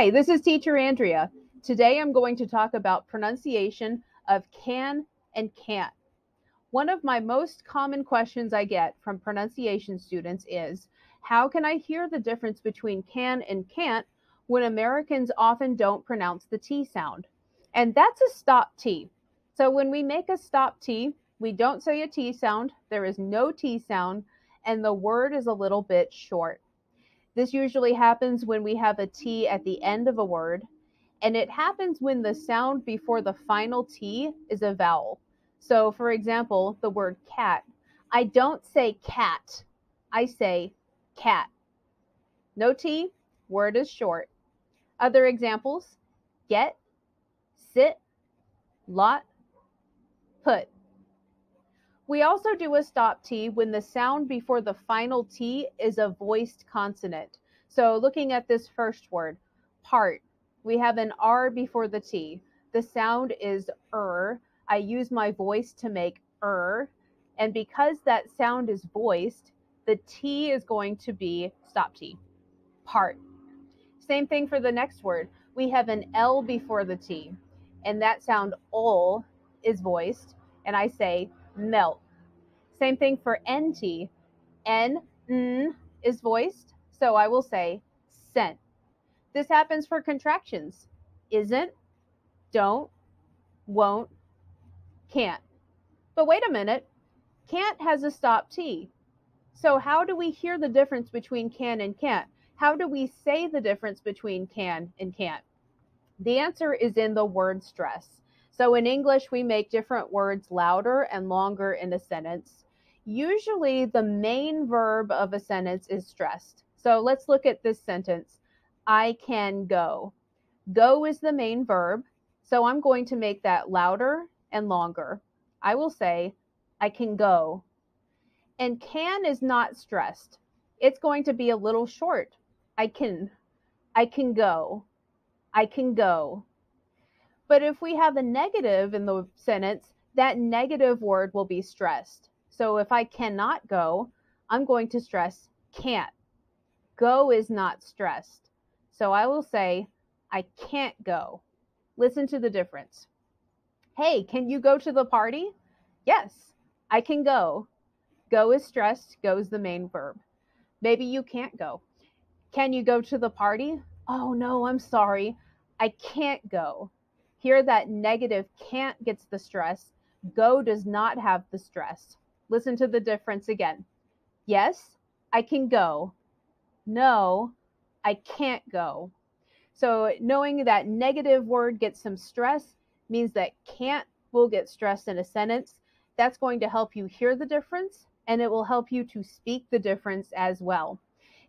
Hi, this is Teacher Andrea. Today I'm going to talk about pronunciation of can and can't. One of my most common questions I get from pronunciation students is how can I hear the difference between can and can't when Americans often don't pronounce the T sound? And that's a stop T. So when we make a stop T, we don't say a T sound, there is no T sound, and the word is a little bit short. This usually happens when we have a T at the end of a word, and it happens when the sound before the final T is a vowel. So, for example, the word cat. I don't say cat, I say cat. No T, word is short. Other examples get, sit, lot, put. We also do a stop T when the sound before the final T is a voiced consonant. So looking at this first word, part, we have an R before the T. The sound is er. I use my voice to make er. And because that sound is voiced, the T is going to be stop T, part. Same thing for the next word. We have an L before the T, and that sound ol is voiced, and I say melt. Same thing for NT. N, n is voiced, so I will say sent. This happens for contractions. Isn't, don't, won't, can't. But wait a minute, can't has a stop T. So how do we hear the difference between can and can't? How do we say the difference between can and can't? The answer is in the word stress. So in English, we make different words louder and longer in a sentence. Usually, the main verb of a sentence is stressed. So let's look at this sentence I can go. Go is the main verb. So I'm going to make that louder and longer. I will say, I can go. And can is not stressed. It's going to be a little short. I can. I can go. I can go. But if we have a negative in the sentence, that negative word will be stressed. So if I cannot go, I'm going to stress can't. Go is not stressed. So I will say, I can't go. Listen to the difference. Hey, can you go to the party? Yes, I can go. Go is stressed, go is the main verb. Maybe you can't go. Can you go to the party? Oh no, I'm sorry. I can't go. Here, that negative can't gets the stress. Go does not have the stress. Listen to the difference again. Yes, I can go. No, I can't go. So, knowing that negative word gets some stress means that can't will get stressed in a sentence. That's going to help you hear the difference and it will help you to speak the difference as well.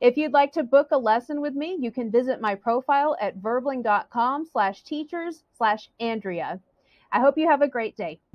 If you'd like to book a lesson with me, you can visit my profile at verbling.com slash teachers slash Andrea. I hope you have a great day.